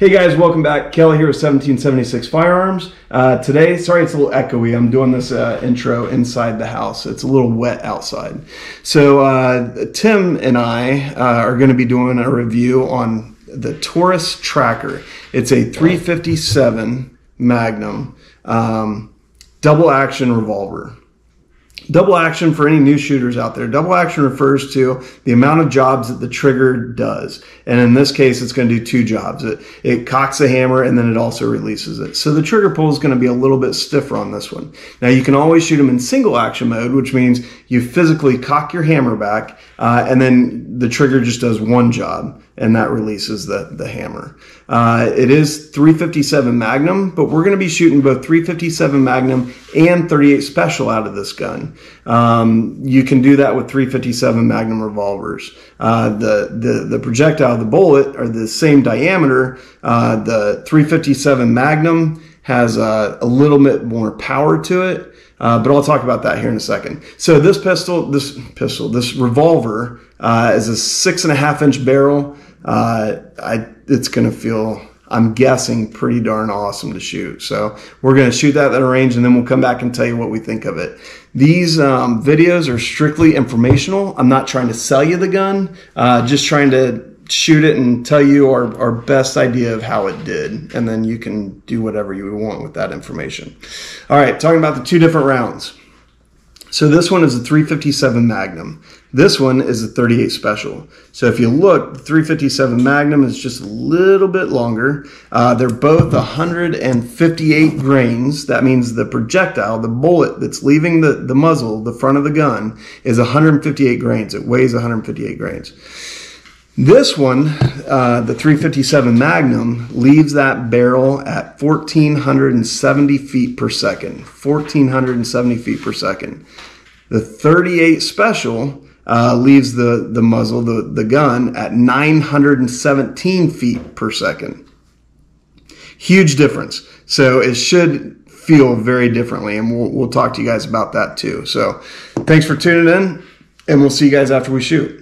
Hey guys, welcome back. Kelly here with 1776 Firearms. Uh, today, sorry it's a little echoey. I'm doing this uh, intro inside the house. It's a little wet outside. So uh, Tim and I uh, are going to be doing a review on the Taurus Tracker. It's a 357 Magnum um, double action revolver. Double action for any new shooters out there. Double action refers to the amount of jobs that the trigger does. And in this case, it's going to do two jobs. It, it cocks the hammer and then it also releases it. So the trigger pull is going to be a little bit stiffer on this one. Now you can always shoot them in single action mode, which means you physically cock your hammer back uh, and then the trigger just does one job and that releases the, the hammer. Uh, it is 357 Magnum, but we're going to be shooting both 357 Magnum and 38 Special out of this gun. Um, you can do that with 357 Magnum revolvers. Uh, the, the, the projectile, the bullet, are the same diameter. Uh, the 357 Magnum has a, a little bit more power to it. Uh, but I'll talk about that here in a second. So this pistol, this pistol, this revolver uh, is a six and a half inch barrel uh, I, it's going to feel, I'm guessing, pretty darn awesome to shoot. So we're going to shoot that at a range and then we'll come back and tell you what we think of it. These um, videos are strictly informational. I'm not trying to sell you the gun, uh, just trying to shoot it and tell you our, our best idea of how it did. And then you can do whatever you want with that information. All right, talking about the two different rounds. So this one is a 357 Magnum. This one is a 38 Special. So if you look, the 357 Magnum is just a little bit longer. Uh, they're both 158 grains. That means the projectile, the bullet that's leaving the, the muzzle, the front of the gun, is 158 grains. It weighs 158 grains. This one, uh, the 357 Magnum, leaves that barrel at 1,470 feet per second. 1,470 feet per second. The 38 Special uh, leaves the, the muzzle, the, the gun, at 917 feet per second. Huge difference. So it should feel very differently, and we'll, we'll talk to you guys about that too. So thanks for tuning in, and we'll see you guys after we shoot.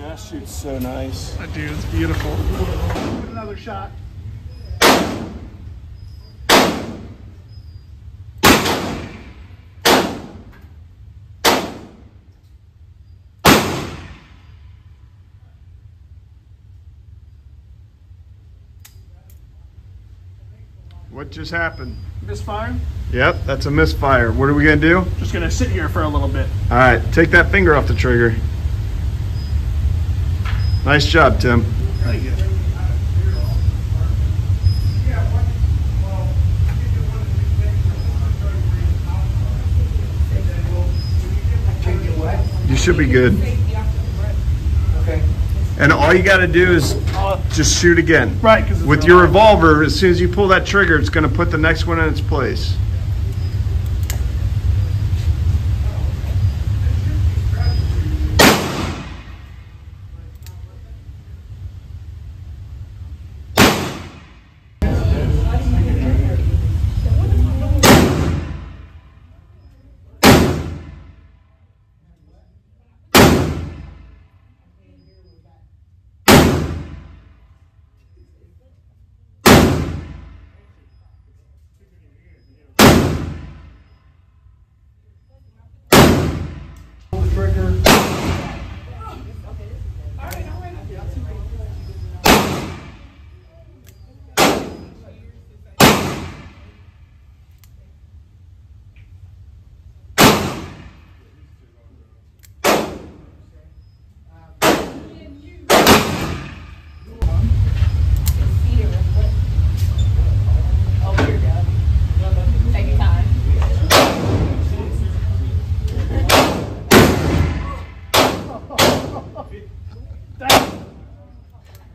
that shoots so nice. That dude it's beautiful. Another shot. What just happened? Misfire. Yep, that's a misfire. What are we gonna do? Just gonna sit here for a little bit. All right, take that finger off the trigger. Nice job, Tim. Thank you. You should be good. Okay. And all you got to do is just shoot again. right, because With your revolver, as soon as you pull that trigger, it's going to put the next one in its place.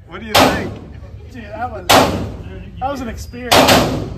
What do you think? dude, that was that was an experience.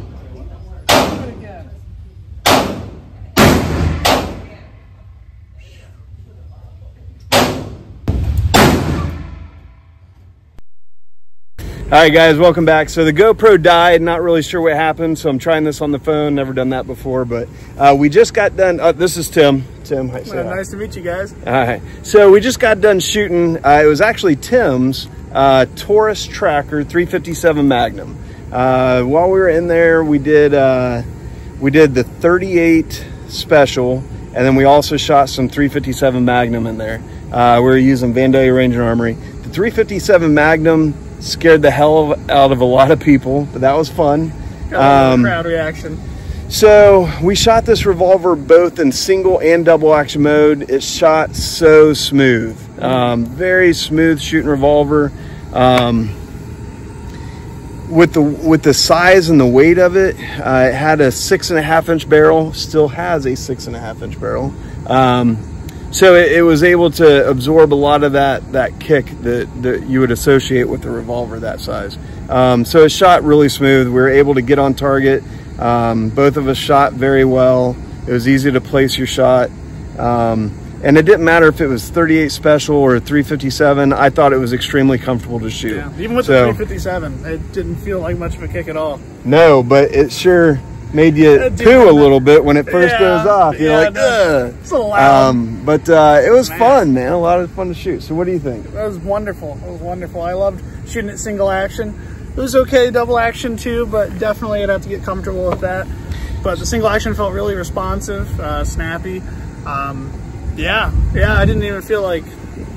All right, guys, welcome back. So the GoPro died. Not really sure what happened, so I'm trying this on the phone. Never done that before, but uh, we just got done. Uh, this is Tim. Tim, hi. Well, hi. nice to meet you guys. All right. So we just got done shooting. Uh, it was actually Tim's uh, Taurus Tracker 357 Magnum. Uh, while we were in there, we did uh, we did the 38 special, and then we also shot some 357 Magnum in there. Uh, we were using Vandalia Range and Armory. The 357 Magnum scared the hell of, out of a lot of people, but that was fun. Got a Um, crowd reaction. so we shot this revolver both in single and double action mode. It shot so smooth, um, very smooth shooting revolver. Um, with the with the size and the weight of it, uh, it had a six and a half inch barrel. Still has a six and a half inch barrel. Um, so it, it was able to absorb a lot of that that kick that, that you would associate with a revolver that size. Um, so it shot really smooth. We were able to get on target. Um, both of us shot very well. It was easy to place your shot. Um, and it didn't matter if it was 38 special or 357. I thought it was extremely comfortable to shoot. Yeah. Even with So- the 357, it didn't feel like much of a kick at all. no, but it sure made you It poo a little bit when it first Yeah, goes off. You're yeah, like, ugh. It's a loud. Um, but uh, it was Man. fun, man. A lot of fun to shoot. So, what do you think? That was wonderful. It was wonderful. I loved shooting it single action. It was okay double action too, but definitely I'd have to get comfortable with that. But the single action felt really responsive, uh, snappy. Um, yeah, yeah. I didn't even feel like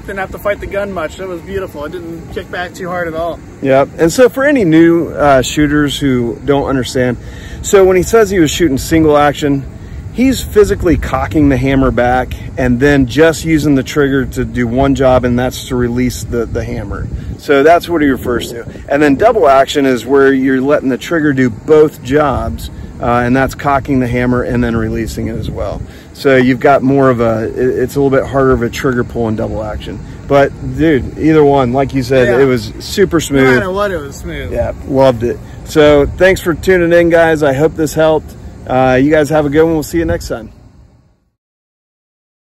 didn't have to fight the gun much. It was beautiful. It didn't kick back too hard at all. Yep. And so, for any new uh, shooters who don't understand, so when he says he was shooting single action, he's physically cocking the hammer back and then just using the trigger to do one job, and that's to release the, the hammer. So that's what he refers to. And then double action is where you're letting the trigger do both jobs, uh, and that's cocking the hammer and then releasing it as well. So you've got more of a, it's a little bit harder of a trigger pull in double action. But dude, either one, like you said, Yeah. it was super smooth. No matter what, it was smooth. Yeah, loved it. So thanks for tuning in, guys. I hope this helped. Uh, you guys have a good one. We'll see you next time.